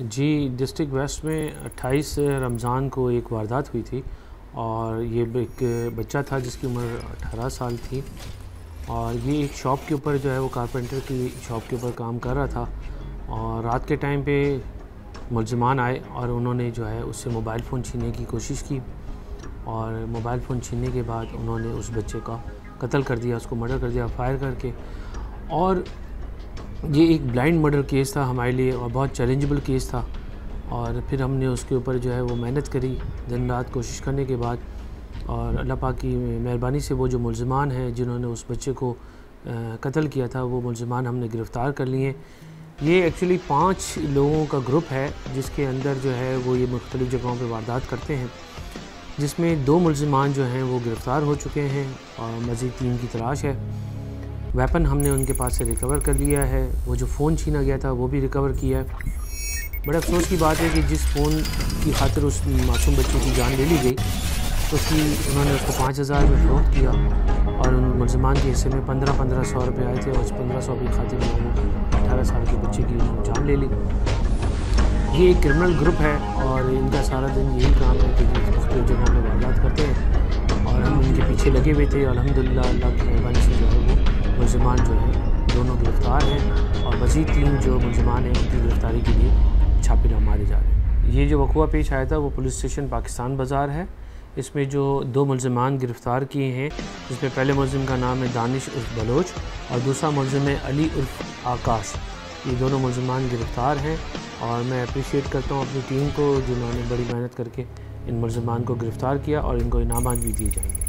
جی district waste میں اٹھائیس رمضان کو ایک واردات ہوئی تھی اور یہ ایک بچہ تھا جس کی عمر اٹھارہ سال تھی اور یہ ایک شاپ کے اوپر جو ہے وہ کارپینٹر کی شاپ کے اوپر کام کر رہا تھا اور رات کے ٹائم پہ ملزمان آئے اور انہوں نے جو ہے اس سے موبائل فون چھیننے کی کوشش کی اور موبائل فون چھیننے کے بعد انہوں نے اس بچے کا قتل کر دیا، اس کو مرڈر کر دیا، فائر کر کے اور یہ ایک بلائنڈ مرڈر کیس تھا ہمارے لیے اور بہت چیلنجبل کیس تھا اور پھر ہم نے اس کے اوپر جو ہے وہ محنت کری دن رات کوشش کرنے کے بعد اور اللہ پاک کی مہربانی سے وہ جو ملزمان ہیں جنہوں نے اس بچے کو قتل کیا تھا، وہ ملزمان ہم نے گرفتار کر لیے۔ یہ ایکچولی پانچ لوگوں کا گروپ ہے جس کے اندر جو ہے وہ یہ مختلف جگہوں پہ واردات کرتے ہیں۔ جس میں دو ملزمان جو ہیں وہ گرفتار ہو چکے ہیں اور مزید تین کی تلاش ہے۔ ویپن ہم نے ان کے پاس سے ریکور کر لیا ہے۔ وہ جو فون چھینا گیا تھا وہ بھی ریکور کیا ہے۔ بڑے افسوس کی بات ہے کہ جس فون کی خاطر اس معصوم بچوں کی جان لے لی گئی اس کی انہوں نے اس کو پانچ ہزار میں فروخت کیا اور ان ملزمان کے حصے میں پندرہ پندرہ سو روپے آئے تھے اور اس پندرہ سو کی خاطر انہوں نے اٹھارہ سال کے بچے کی جان لے لی۔ یہ ایک کرمنل گروپ ہے اور ان کا سارا دن یہی کام ہے کہ مختلف جگہوں میں واردات کرتے ہیں اور ہم ان کے پیچھے لگے ہوئے تھے۔ الحمدللہ اللہ کی مہربانی سے جو ہے ملزمان جو ہیں، دونوں گرفتار ہیں اور مزید تین جو ملزمان ہیں، ان کی گرفتاری کے لیے چھاپے مارے جا رہے ہیں۔ یہ جو وقوع پیش آیا تھا، وہ پولیس اسٹیشن پاکستان بازار ہے۔ اس میں جو دو ملزمان گرفتار کیے ہیں، جس میں پہلے ملزم کا نام ہے دانش عرف بلوچ اور دوسرا ملزم ہے علی عرف آکاش۔ یہ دونوں ملزمان گرفتار ہیں اور میں اپریشیٹ کرتا ہوں اپنی ٹیم کو، جنہوں نے بڑی محنت کر کے ان ملزمان کو گرفتار کیا اور ان کو انعامات بھی دیے جائیں گے۔